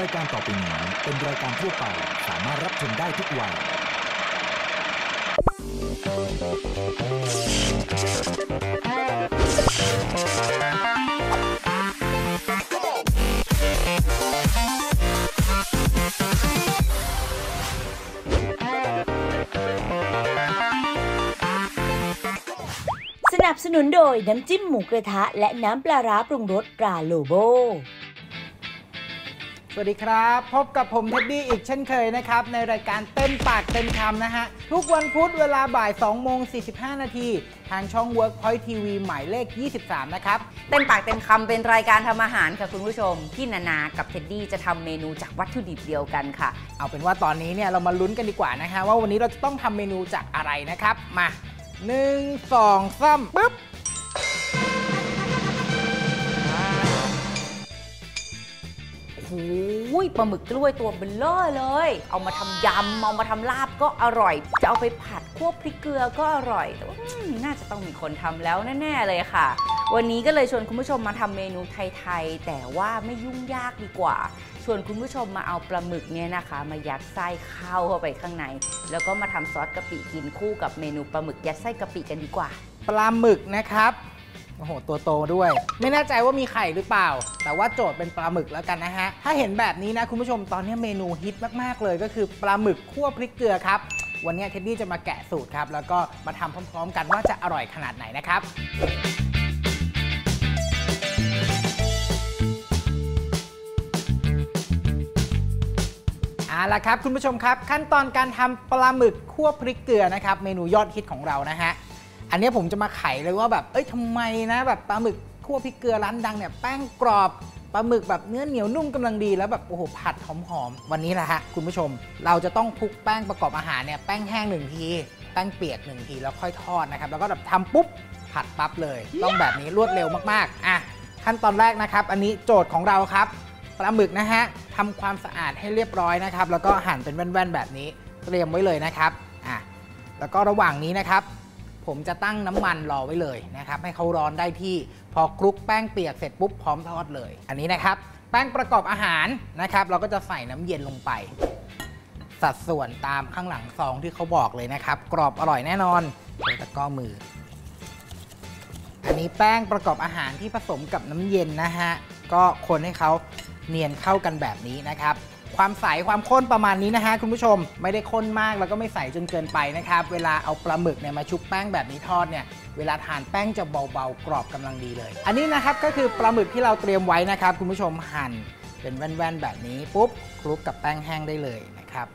รายการต่อไปนี้เป็นรายการทั่วไป สามารถรับชมได้ทุกวัย สนับสนุนโดยน้ำจิ้มหมูกระทะ และน้ำปลาร้าปรุงรสปลาโลโบ สวัสดีครับ พบกับผมเท็ดดี้อีกเช่นเคยนะครับ ในรายการเต็มปากเต็มคำนะฮะ ทุกวันพุธเวลาบ่าย2โมง45 นาทีทางช่อง Workpoint TV หมายเลข 23 นะครับ เต็มปากเต็มคำเป็นรายการทำอาหารค่ะคุณผู้ชม ที่นานากับเท็ดดี้จะทำเมนูจากวัตถุดิบเดียวกันค่ะ เอาเป็นว่าตอนนี้เนี่ยเรามาลุ้นกันดีกว่านะฮะว่าวันนี้เราจะต้องทำเมนูจากอะไรนะครับ มา1 2 3ปึ๊บ โอ้ยปลาหมึกกล้วยตัวเบลเลอร์เลย เอามาทำยำเอามาทำลาบก็อร่อย จะเอาไปผัดคั่วพริกเกลือก็อร่อยแต่ว่าน่าจะต้องมีคนทำแล้วแน่ๆเลยค่ะ วันนี้ก็เลยชวนคุณผู้ชมมาทำเมนูไทยๆแต่ว่าไม่ยุ่งยากดีกว่าชวนคุณผู้ชมมาเอาปลาหมึกเนี่ยนะคะ มายัดไส้ข้าวเข้าไปข้างใน แล้วก็มาทำซอสกะปิกินคู่กับเมนูปลาหมึกยัดไส้กะปิกันดีกว่า ปลาหมึกนะครับ โอ้โห ตัวโตด้วย ไม่แน่ใจว่ามีไข่หรือเปล่า แต่ว่าโจทย์เป็นปลาหมึกแล้วกันนะฮะ ถ้าเห็นแบบนี้นะคุณผู้ชมตอนนี้เมนูฮิตมาก ๆ เลยก็คือปลาหมึกคั่วพริกเกลือครับ วันนี้เท็ดดี้จะมาแกะสูตรครับ แล้วก็มาทำพร้อม ๆ กันว่าจะอร่อยขนาดไหนนะครับเอาละครับคุณผู้ชมครับ ขั้นตอนการทำปลาหมึกคั่วพริกเกลือนะครับ เมนูยอดฮิตของเรานะฮะ อันนี้ผมจะมาไขเลยว่าแบบ เอ้ยทำไมนะแบบปลาหมึกคั่วพริกเกลือร้านดังเนี่ยแป้งกรอบปลาหมึกแบบเนื้อเหนียวนุ่มกำลังดีแล้วแบบโอ้โหผัดหอมๆวันนี้แหละฮะคุณผู้ชม เราจะต้องคลุกแป้งประกอบอาหารเนี่ยแป้งแห้งหนึ่งทีแป้งเปียกหนึ่งทีแล้วค่อยทอดนะครับแล้วก็แบบทำปุ๊บผัดปั๊บเลย ต้องแบบนี้รวดเร็วมากๆอะขั้นตอนแรกนะครับ อันนี้โจทย์ของเราครับปลาหมึกนะฮะทำความสะอาดให้เรียบร้อยนะครับ แล้วก็หั่นเป็นแว่นๆแบบนี้เตรียมไว้เลยนะครับอะแล้วก็ระหว่างนี้นะครับ ผมจะตั้งน้ำมันรอไว้เลยนะครับให้เขาร้อนได้ที่พอคลุกแป้งเปียกเสร็จปุ๊บพร้อมทอดเลย อันนี้นะครับ แป้งประกอบอาหารนะครับ เราก็จะใส่น้ำเย็นลงไป สัดส่วนตามข้างหลังซองที่เขาบอกเลยนะครับ กรอบอร่อยแน่นอนใช้ตะก้อมือ อันนี้แป้งประกอบอาหารที่ผสมกับน้ำเย็นนะฮะก็คนให้เขาเนียนเข้ากันแบบนี้นะครับ ความใสความข้นประมาณนี้นะฮะคุณผู้ชมไม่ได้ข้นมากแล้วก็ไม่ใสจนเกินไปนะครับ เวลาเอาปลาหมึกเนี่ยมาชุบแป้งแบบนี้ทอดเนี่ยเวลาทานแป้งจะเบาๆ กรอบกำลังดีเลย อันนี้นะครับก็คือปลาหมึกที่เราเตรียมไว้นะครับ คุณผู้ชมหั่นเป็นแว่นๆแบบนี้ปุ๊บคลุกกับแป้งแห้งได้เลยนะครับ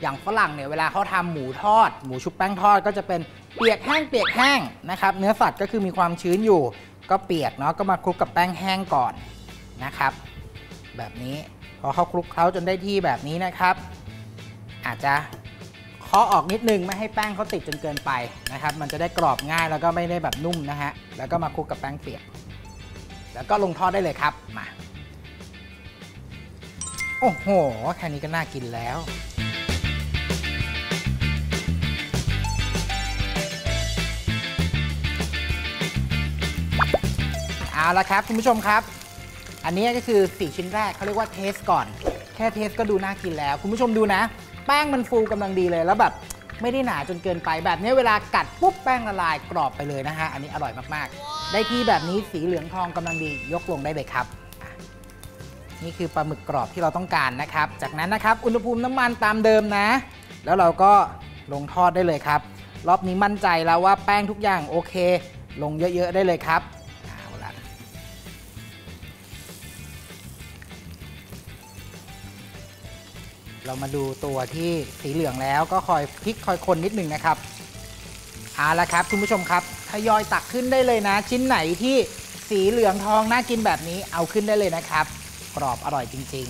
อย่างฝรั่งเนี่ยเวลาเขาทำหมูทอด หมูชุบแป้งทอดก็จะเป็นเปียกแห้งเปียกแห้งนะครับเนื้อสัตว์ก็คือมีความชื้นอยู่ ก็เปียกเนาะก็มาคลุกกับแป้งแห้งก่อนนะครับ แบบนี้ พอเขาคลุกเคล้าจนได้ที่แบบนี้นะครับ อาจจะเคาะออกนิดนึงไม่ให้แป้งเขาติดจนเกินไปนะครับ มันจะได้กรอบง่ายแล้วก็ไม่ได้แบบนุ่มนะฮะแล้วก็มาคลุกกับแป้งเปียก แล้วก็ลงทอดได้เลยครับมาโอ้โหแค่นี้ก็น่ากินแล้วเอาละครับคุณผู้ชมครับ อันนี้ก็คือ 4 ชิ้นแรกเขาเรียกว่าเทสก่อน แค่เทสก็ดูน่ากินแล้ว คุณผู้ชมดูนะ แป้งมันฟูกำลังดีเลยแล้วแบบไม่ได้หนาจนเกินไปแบบนี้เวลากัดปุ๊บแป้งละลายกรอบไปเลยนะฮะ อันนี้อร่อยมากๆ ได้ที่แบบนี้สีเหลืองทองกำลังดียกลงได้เลยครับ นี่คือปลาหมึกกรอบที่เราต้องการนะครับ จากนั้นนะครับอุณหภูมิน้ำมันตามเดิมนะ แล้วเราก็ลงทอดได้เลยครับ รอบนี้มั่นใจแล้วว่าแป้งทุกอย่างโอเค ลงเยอะๆได้เลยครับ เรามาดูตัวที่สีเหลืองแล้วก็คอยพลิกคอยคนนิดหนึ่งนะครับเอาละครับคุณผู้ชมครับทยอยตักขึ้นได้เลยนะ ชิ้นไหนที่สีเหลืองทองน่ากินแบบนี้เอาขึ้นได้เลยนะครับ กรอบอร่อยจริง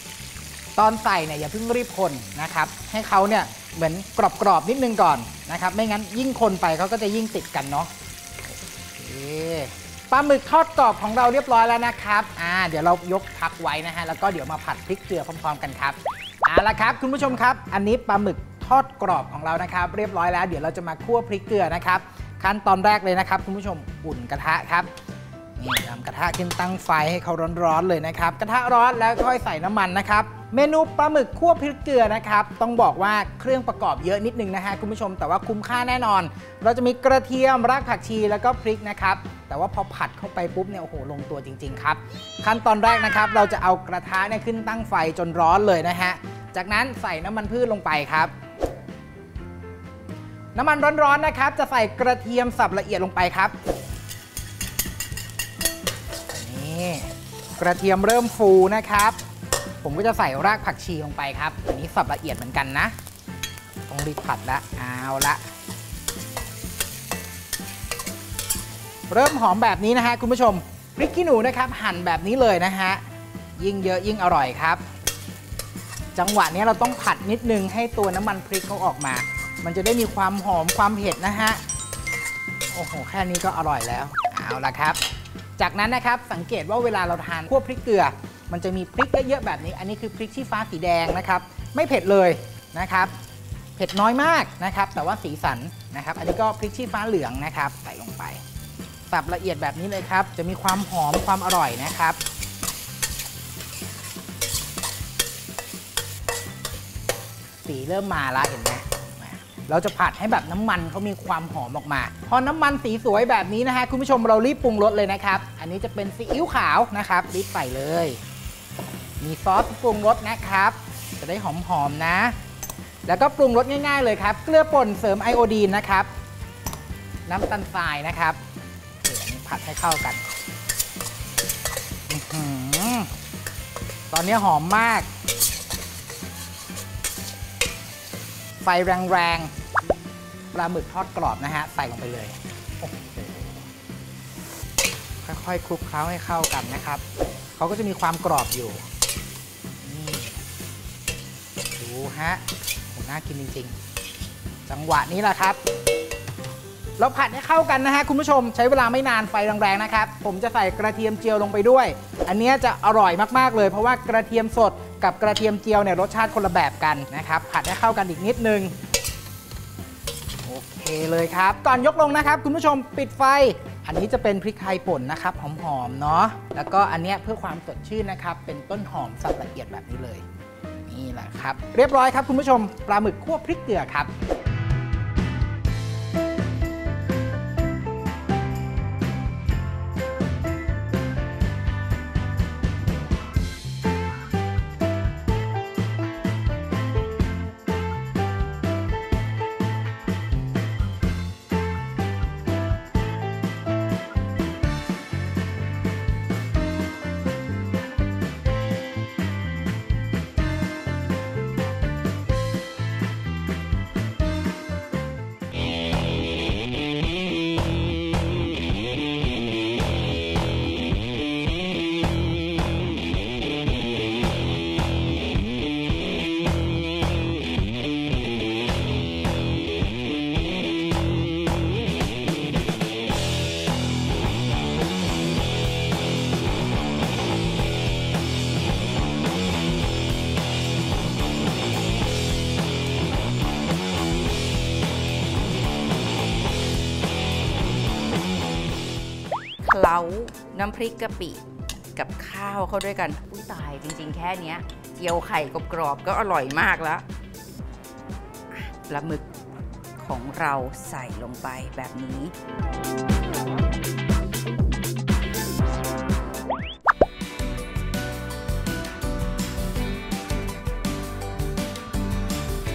ๆ ตอนใส่เนี่ยอย่าเพิ่งรีบคนนะครับ ให้เขาเนี่ยเหมือนกรอบๆนิดนึงก่อนนะครับ ไม่งั้นยิ่งคนไปเขาก็จะยิ่งติดกันเนาะ ปลาหมึกทอดกรอบของเราเรียบร้อยแล้วนะครับ อ่า เดี๋ยวเรายกพักไว้นะฮะ แล้วก็เดี๋ยวมาผัดพริกเกลือพร้อมๆกันครับเอาละครับ คุณผู้ชมครับ อันนี้ปลาหมึกทอดกรอบของเรานะครับ เรียบร้อยแล้ว เดี๋ยวเราจะมาคั่วพริกเกลือนะครับ ขั้นตอนแรกเลยนะครับ คุณผู้ชมอุ่นกระทะครับ นี่นำกระทะขึ้นตั้งไฟให้เขาร้อนๆเลยนะครับ กระทะร้อนแล้วค่อยใส่น้ำมันนะครับ เมนูปลาหมึกคั่วพริกเกลือนะครับ ต้องบอกว่าเครื่องประกอบเยอะนิดนึงนะฮะคุณผู้ชม แต่ว่าคุ้มค่าแน่นอน เราจะมีกระเทียมรากผักชีแล้วก็พริกนะครับ แต่ว่าพอผัดเข้าไปปุ๊บเนี่ยโอ้โหลงตัวจริง ๆ ครับ ขั้นตอนแรกนะครับ เราจะเอากระทะเนี่ยขึ้นตั้งไฟจนร้อนเลยนะฮะ จากนั้นใส่น้ำมันพืชลงไปครับน้ำมันร้อนๆนะครับ จะใส่กระเทียมสับละเอียดลงไปครับ นี่ กระเทียมเริ่มฟูนะครับ ผมก็จะใส่รากผักชีลงไปครับ อันนี้สับละเอียดเหมือนกันนะ ต้องรีบผัดละเอาละ เริ่มหอมแบบนี้นะฮะคุณผู้ชมพริกขี้หนูนะครับหั่นแบบนี้เลยนะฮะ ยิ่งเยอะยิ่งอร่อยครับ จังหวะนี้เราต้องผัดนิดนึงให้ตัวน้ำมันพริกเขาออกมา มันจะได้มีความหอมความเผ็ดนะฮะ โอ้โห แค่นี้ก็อร่อยแล้ว เอาละครับ จากนั้นนะครับสังเกตว่าเวลาเราทานคั่วพริกเกลือ มันจะมีพริกเยอะๆแบบนี้ อันนี้คือพริกชี้ฟ้าสีแดงนะครับ ไม่เผ็ดเลยนะครับ เผ็ดน้อยมากนะครับ แต่ว่าสีสันนะครับ อันนี้ก็พริกชี้ฟ้าเหลืองนะครับ ใส่ลงไปสับละเอียดแบบนี้เลยครับ จะมีความหอมความอร่อยนะครับ สีเริ่มมาแล้วเห็นไหมเราจะผัดให้แบบน้ำมันเขามีความหอมออกมา พอน้ำมันสีสวยแบบนี้นะฮะคุณผู้ชมเรารีบปรุงรสเลยนะครับ อันนี้จะเป็นซีอิ๊วขาวนะครับรีบใส่เลย มีซอสปรุงรสนะครับ จะได้หอมๆนะ แล้วก็ปรุงรสง่าย ๆ เลยครับ เกลือป่นเสริมไอโอดีนนะครับ น้ำตาลทรายนะครับเดี๋ยวมีผัดให้เข้ากันอตอนนี้หอมมาก ไฟแรงๆ ปลาหมึกทอดกรอบนะฮะ ใส่ลงไปเลย ค่อยๆ คลุกเคล้าให้เข้ากันนะครับ เขาก็จะมีความกรอบอยู่ ฮะโหน่ากินจริง ๆ จังหวะนี้แหละครับ เราผัดให้เข้ากันนะฮะคุณผู้ชมใช้เวลาไม่นานไฟแรงๆนะครับ ผมจะใส่กระเทียมเจียวลงไปด้วย อันเนี้ยจะอร่อยมากๆเลย เพราะว่ากระเทียมสดกับกระเทียมเจียวเนี่ยรสชาติคนละแบบกันนะครับ ผัดให้เข้ากันอีกนิดนึงโอเคเลยครับ ก่อนยกลงนะครับ คุณผู้ชมปิดไฟ อันนี้จะเป็นพริกไทยป่นนะครับหอมๆเนาะแล้วก็อันเนี้ยเพื่อความสดชื่นนะครับ เป็นต้นหอมสับละเอียดแบบนี้เลย นี่แหละครับ เรียบร้อยครับคุณผู้ชมปลาหมึกคั่วพริกเกลือครับ เล้าน้ำพริกกะปิกับข้าวเข้าด้วยกันอุ้ยตายจริง ๆ แค่เนี้ยเจียวไข่กรอบๆก็อร่อยมากแล้วอะปลาหมึกของเราใส่ลงไปแบบนี้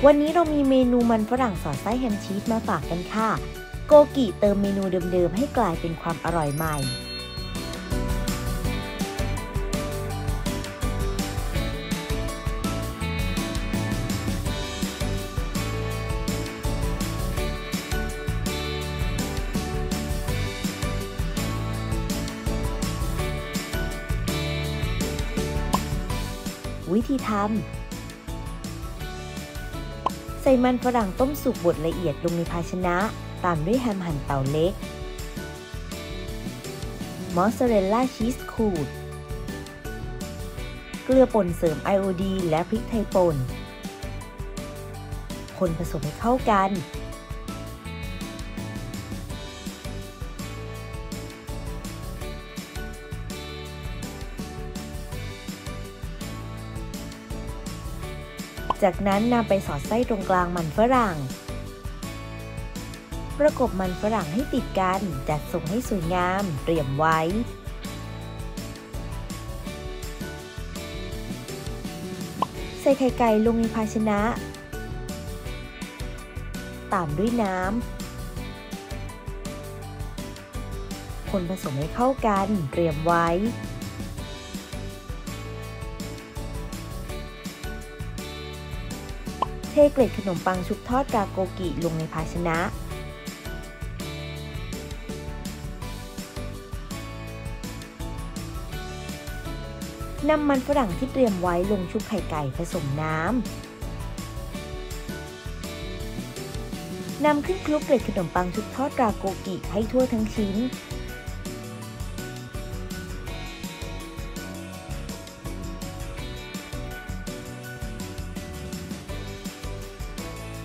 วันนี้เรามีเมนูมันฝรั่งสอดไส้แฮมชีสมาฝากกันค่ะ โกกิเติมเมนูเดิมๆ ให้กลายเป็นความอร่อยใหม่ วิธีทำ ใส่มันฝรั่งต้มสุกบดละเอียดลงในภาชนะ ตามด้วยแฮมหั่นเตาเล็ก มอสซาเรลล่าชีสขูด เกลือป่นเสริมไอโอดีและพริกไทยป่น คนผสมให้เข้ากัน จากนั้นนำไปสอดไส้ตรงกลางมันฝรั่ง ประกบมันฝรั่งให้ติดกัน จัดส่งให้สวยงาม เตรียมไว้ใส่ไข่ไก่ลงในภาชนะ ตามด้วยน้ำ คนผสมให้เข้ากัน เตรียมไว้ เทเกล็ดขนมปังชุบทอดกาโกกิลงในภาชนะ นำมันฝรั่งที่เตรียมไว้ลงชุบไข่ไก่ผสมน้ำนำขึ้นคลุกเกล็ดขนมปังชุบทอดราโกกิให้ทั่วทั้งชิ้น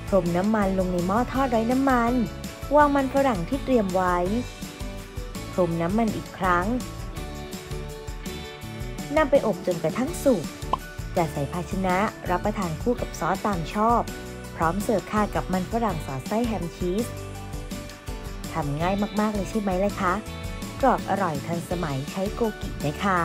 พรมน้ำมันลงในหม้อทอดไร้น้ำมัน วางมันฝรั่งที่เตรียมไว้ พรมน้ำมันอีกครั้ง นำไปอบจนกระทั่งสุกจะใส่ภาชนะรับประทานคู่กับซอสตามชอบ พร้อมเสิร์ฟค่ากับมันฝรั่งสอดไส้แฮมชีสทำง่ายมากๆเลยใช่ไหมเลยคะกรอบอร่อยทันสมัยใช้โกกินะคะ